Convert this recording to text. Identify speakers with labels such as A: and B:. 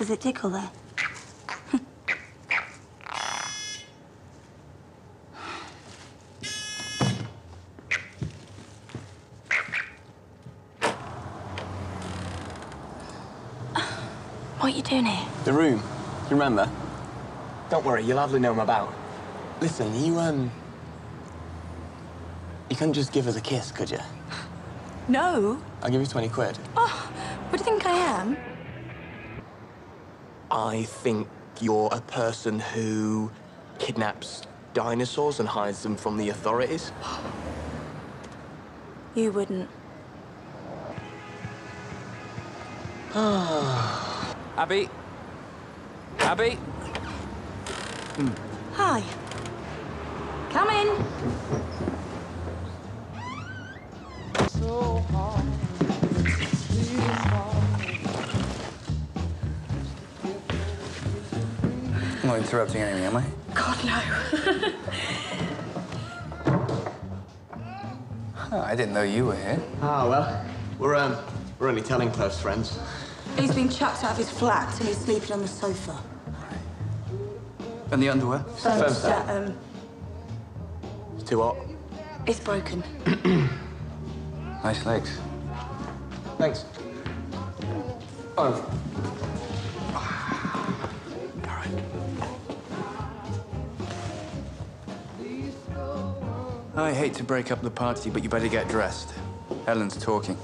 A: Does it tickle there? what are you doing here?
B: The room. You remember?
C: Don't worry, you'll hardly know him about.
B: Listen, you, um... You couldn't just give us a kiss, could you?
A: No.
B: I'll give you 20 quid.
A: Oh, what do you think I am?
C: I think you're a person who kidnaps dinosaurs and hides them from the authorities.
A: You wouldn't.
D: Abby? Abby?
A: Hi. Come in.
E: I'm not interrupting anything, am I?
A: God, no.
E: Oh, I didn't know you were here.
B: Ah, well, we're, um, we're only telling close friends.
A: He's been chucked out of his flat and he's sleeping on the sofa.
E: And the underwear?
A: Thermostat, um,
C: It's too hot.
A: it's broken.
E: Nice legs.
B: Thanks. Oh.
E: I hate to break up the party, but you better get dressed. Helen's talking.